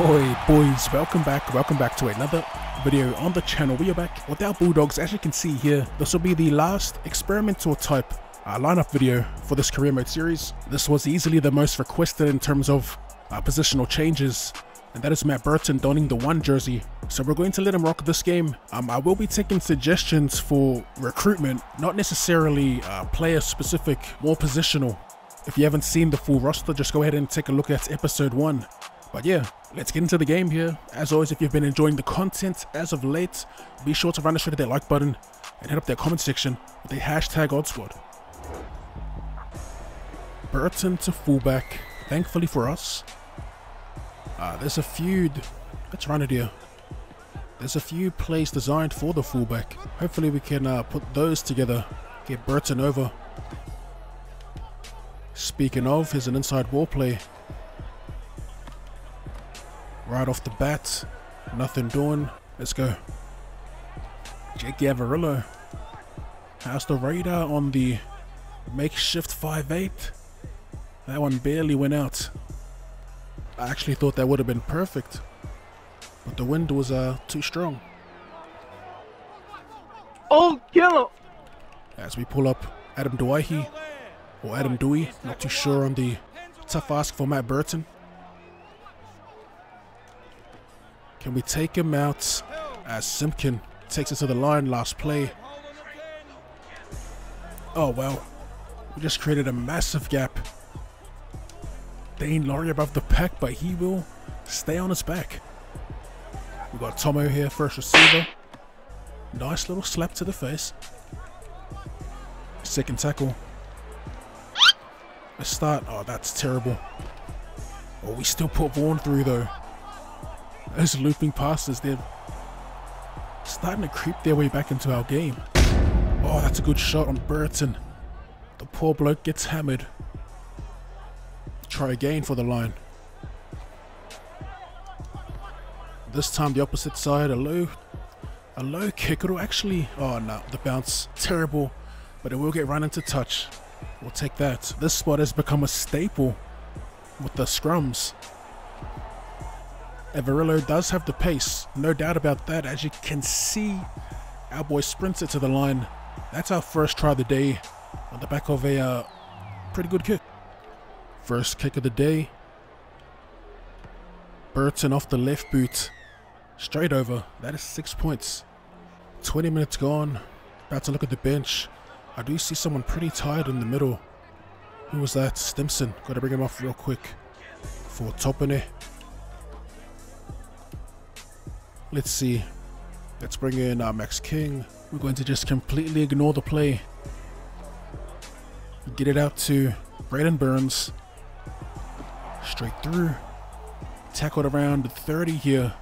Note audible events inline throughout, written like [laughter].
Oi boys, welcome back, welcome back to another video on the channel. We are back with our Bulldogs. As you can see here, this will be the last experimental type uh, lineup video for this career mode series. This was easily the most requested in terms of uh, positional changes and that is Matt Burton donning the one jersey. So we're going to let him rock this game. Um, I will be taking suggestions for recruitment, not necessarily uh, player specific, more positional. If you haven't seen the full roster, just go ahead and take a look at episode one. But yeah, let's get into the game here. As always, if you've been enjoying the content as of late, be sure to run straight to that like button and hit up that comment section with the hashtag OddSquad. Burton to fullback. Thankfully for us, uh, there's a few. Let's run it here. There's a few plays designed for the fullback. Hopefully we can uh, put those together. Get Burton over. Speaking of, here's an inside wall play right off the bat. Nothing doing. Let's go. Jake Averillo. has the radar on the makeshift 5'8"? That one barely went out. I actually thought that would have been perfect. But the wind was uh, too strong. Oh, kill him! As we pull up Adam Doueihi, or Adam Dewey, not too sure on the tough ask for Matt Burton. Can we take him out as Simpkin takes it to the line last play? Oh well, we just created a massive gap. Daine Laurie above the pack, but he will stay on his back. We've got Tomo here, first receiver. Nice little slap to the face. Second tackle. Let's start. Oh, that's terrible. Oh, we still put Vaughan through though. Those looping passes, they're starting to creep their way back into our game. Oh, that's a good shot on Burton. The poor bloke gets hammered. Try again for the line. This time the opposite side, a low, a low kick. It'll actually, oh no, the bounce, terrible, but it will get run into touch. We'll take that. This spot has become a staple with the scrums. Averillo does have the pace, no doubt about that. As you can see, our boy sprints it to the line. That's our first try of the day on the back of a uh, pretty good kick. First kick of the day. Burton off the left boot. Straight over. That is six points. 20 minutes gone. About to look at the bench. I do see someone pretty tired in the middle. Who was that? Stimson. Got to bring him off real quick. For Topine. Let's see. Let's bring in uh, Max King. We're going to just completely ignore the play. Get it out to Braidon Burns. Straight through. Tackled around 30 here.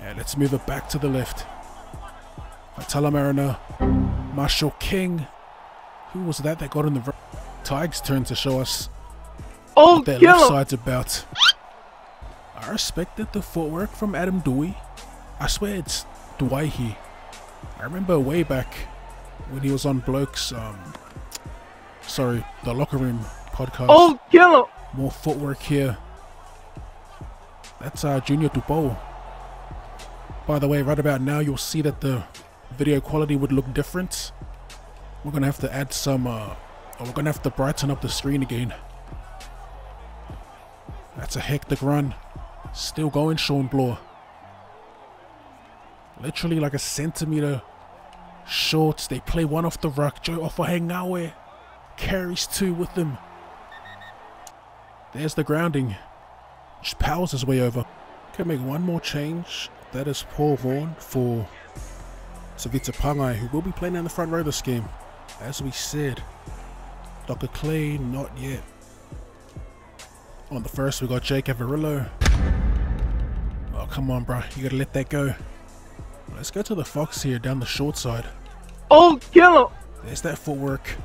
And let's move it back to the left. Atala Mariner. Marshall King. Who was that that got in the... Tigers turn to show us Oh, what their kill left side's about. I respected the footwork from Adam Dewey. I swear it's Doueihi. I remember way back when he was on Blokes, um, sorry, the Locker Room podcast. Oh, kill him! More footwork here. That's uh, Junior Dupont. By the way, right about now, you'll see that the video quality would look different. We're gonna have to add some, uh, or we're gonna have to brighten up the screen again. That's a hectic run. Still going, Shawn Blore. Literally like a centimeter short. They play one off the ruck. Joe Ofahengaue carries two with them. There's the grounding. Just powers his way over. Can make one more change. That is Paul Vaughan for Tevita Pangai, who will be playing in the front row this game. As we said, Dr. Clay, not yet. On the first, we got Jake Averillo. Come on, bro. You gotta let that go. Let's go to the Fox here down the short side. Oh, kill him! There's that footwork.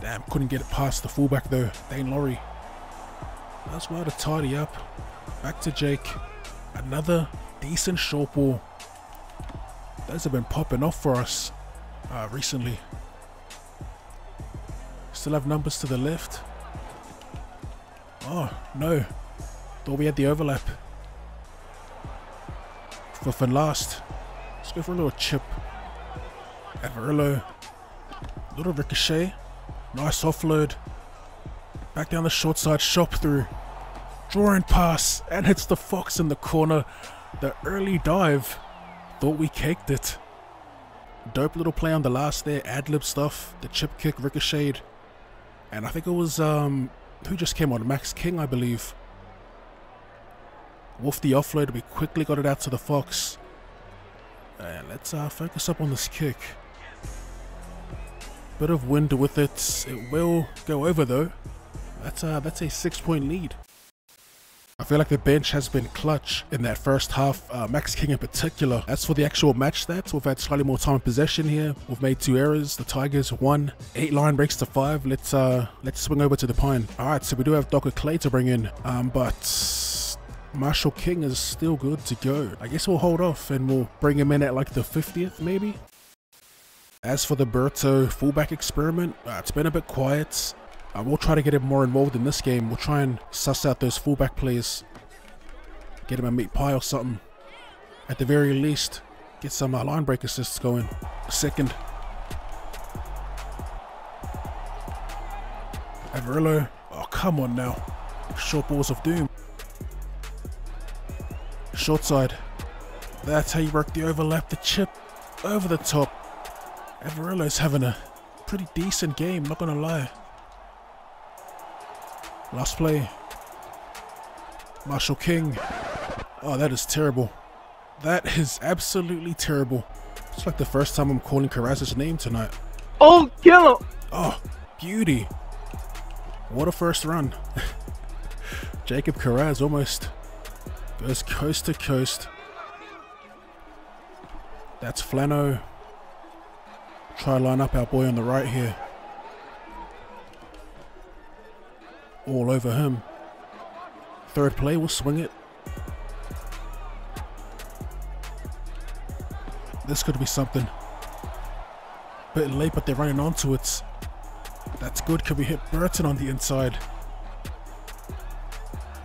Damn, couldn't get it past the fullback though. Daine Laurie. That's well to tidy up. Back to Jake. Another decent short ball. Those have been popping off for us uh, recently. Still have numbers to the left. Oh, no. Thought we had the overlap. And last. Let's go for a little chip. Averillo. Little ricochet. Nice offload. Back down the short side, shop through. Drawing pass and hits the Fox in the corner. The early dive. Thought we caked it. Dope little play on the last there, ad lib stuff. The chip kick ricocheted. And I think it was, um, who just came on? Max King, I believe. Wolf the offload, we quickly got it out to the Fox. And let's uh, focus up on this kick. Bit of wind with it. It will go over though. That's uh, that's a six point lead. I feel like the bench has been clutch in that first half, uh, Max King in particular. As for the actual match stats, we've had slightly more time in possession here. We've made two errors. The Tigers won. Eight line breaks to five. Let's uh, let's swing over to the Pine. All right, so we do have Docker Clay to bring in, um, but Marshall King is still good to go. I guess we'll hold off and we'll bring him in at like the 50th maybe. As for the Berto fullback experiment, uh, it's been a bit quiet. Uh, we'll try to get him more involved in this game. We'll try and suss out those fullback plays. Get him a meat pie or something. At the very least, get some uh, line break assists going. Second. Averillo. Oh, come on now. Short balls of doom. Short side. That's how you work the overlap, the chip over the top. Averillo's having a pretty decent game, not gonna lie. Last play. Marshall King. Oh, that is terrible. That is absolutely terrible. It's like the first time I'm calling Kiraz's name tonight. Oh, kill him! Oh, beauty. What a first run. [laughs] Jacob Carraz almost goes coast to coast. That's Flano. Try line up our boy on the right here. All over him. Third play, we'll swing it. This could be something. Bit late, but they're running onto it. That's good. Could we hit Burton on the inside?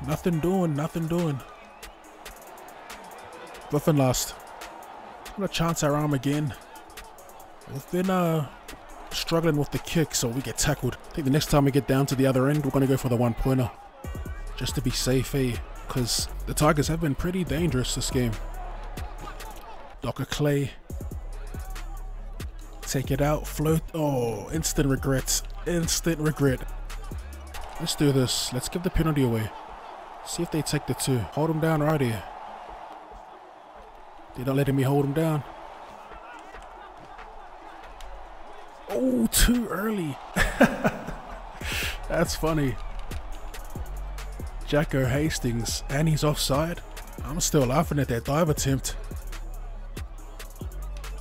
Nothing doing, nothing doing. Nothing last. Gonna chance our arm again. We've been uh struggling with the kick, so we get tackled. I think the next time we get down to the other end, we're gonna go for the one pointer. Just to be safe, eh? Because the Tigers have been pretty dangerous this game. Docker Clay. Take it out, float. Oh, instant regrets. Instant regret. Let's do this. Let's give the penalty away. See if they take the two. Hold them down right here. They're not letting me hold him down. Oh, too early. [laughs] That's funny. Jacko Hastings, and he's offside. I'm still laughing at that dive attempt.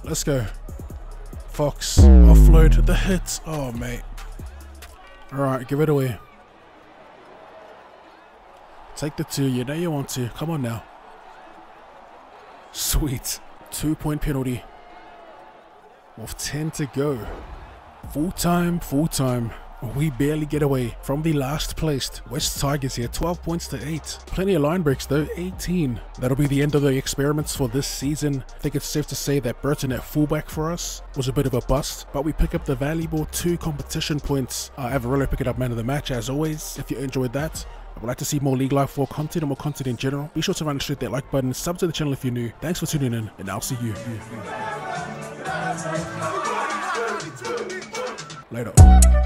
Let's go. Fox, offload the hit. Oh, mate. Alright, give it away. Take the two, you know you want to. Come on now. Sweet. Two point penalty. With 10 to go. Full time, full time. We barely get away from the last placed West Tigers here, 12 points to 8. Plenty of line breaks though, 18. That'll be the end of the experiments for this season. I think it's safe to say that Burton at fullback for us was a bit of a bust, but we pick up the valuable two competition points. Uh, Averillo picking up man of the match as always. If you enjoyed that, I would like to see more League Life 4 content and more content in general. Be sure to run and hit that like button, sub to the channel if you're new. Thanks for tuning in, and I'll see you. Later.